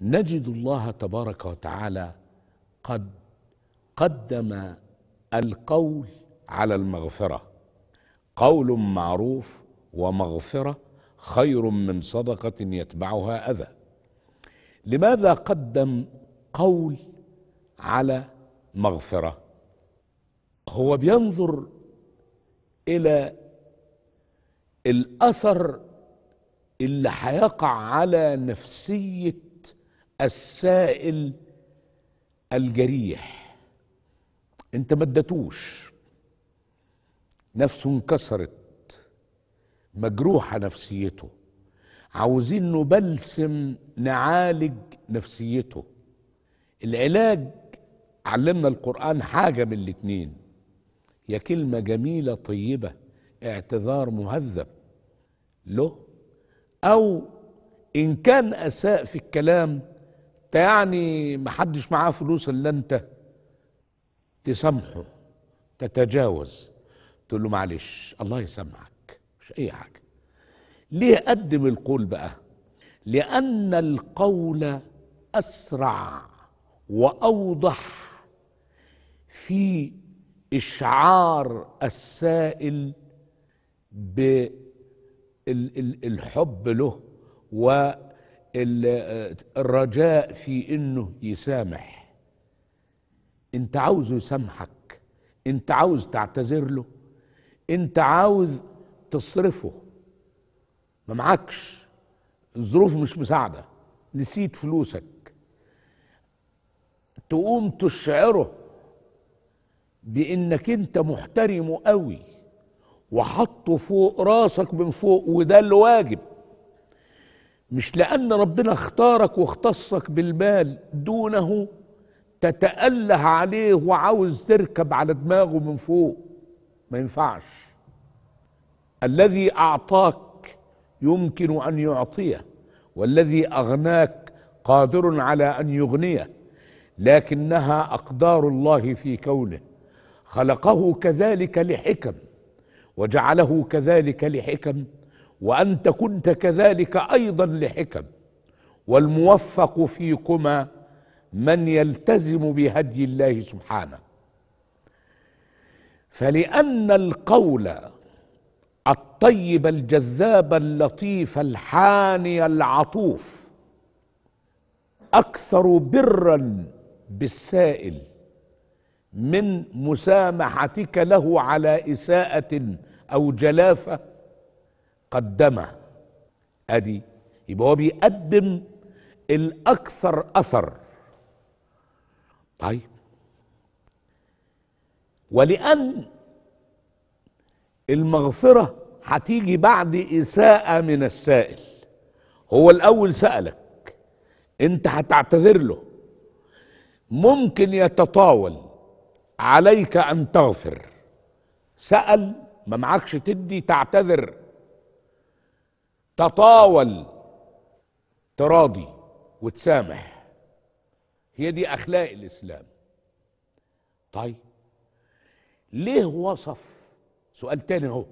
نجد الله تبارك وتعالى قد قدم القول على المغفرة. قول معروف ومغفرة خير من صدقة يتبعها أذى. لماذا قدم قول على مغفرة؟ هو بينظر إلى الأثر اللي هيقع على نفسية السائل الجريح. انت ما اديتوش. نفسه انكسرت. مجروحة نفسيته. عاوزين نبلسم نعالج نفسيته. العلاج علمنا القرآن حاجة من الاتنين. يا كلمة جميلة طيبة اعتذار مهذب. له؟ أو إن كان أساء في الكلام يعني محدش معاه فلوس إلا أنت. تسامحه تتجاوز. تقول له معلش الله يسامحك مش أي حاجة. ليه قدم القول بقى؟ لأن القول أسرع وأوضح في إشعار السائل بالحب له والرجاء في إنه يسامح. إنت عاوزه يسامحك. إنت عاوز تعتذر له. إنت عاوز تصرفه. ما معكش. الظروف مش مساعدة. نسيت فلوسك. تقوم تشعره بإنك إنت محترمه قوي وحطه فوق راسك من فوق وده الواجب. مش لأن ربنا اختارك واختصك بالمال دونه تتأله عليه وعاوز تركب على دماغه من فوق. ما ينفعش. الذي أعطاك يمكن أن يعطيه والذي أغناك قادر على أن يغنيه لكنها أقدار الله في كونه. خلقه كذلك لحكم وجعله كذلك لحكم وأنت كنت كذلك أيضا لحكم. والموفق فيكما من يلتزم بهدي الله سبحانه. فلأن القول الطيب الجذاب اللطيف الحاني العطوف أكثر برا بالسائل من مسامحتك له على إساءة أو جلافة قدمه أدي. يبقى هو بيقدم الأكثر أثر. طيب. ولأن المغفرة هتيجي بعد إساءة من السائل. هو الأول سألك. أنت هتعتذر له. ممكن يتطاول. عليك أن تغفر. سأل. ما معكش تدي تعتذر. تطاول تراضي وتسامح. هي دي أخلاق الإسلام. طيب ليه وصف؟ سؤال تاني أهو.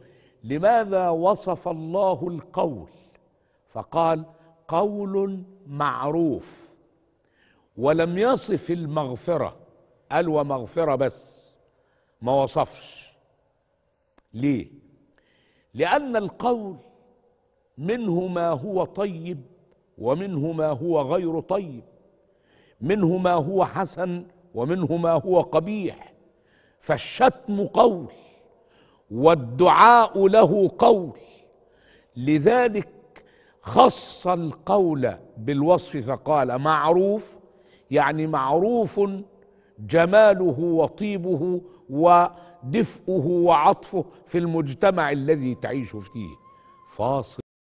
لماذا وصف الله القول؟ فقال قول معروف. ولم يصف المغفرة. قال ومغفرة بس. ما وصفش. ليه؟ لأن القول منه ما هو طيب ومنه ما هو غير طيب. منه ما هو حسن ومنه ما هو قبيح. فالشتم قول والدعاء له قول. لذلك خص القول بالوصف فقال معروف يعني معروف جماله وطيبه ودفئه وعطفه في المجتمع الذي تعيش فيه. فاصل.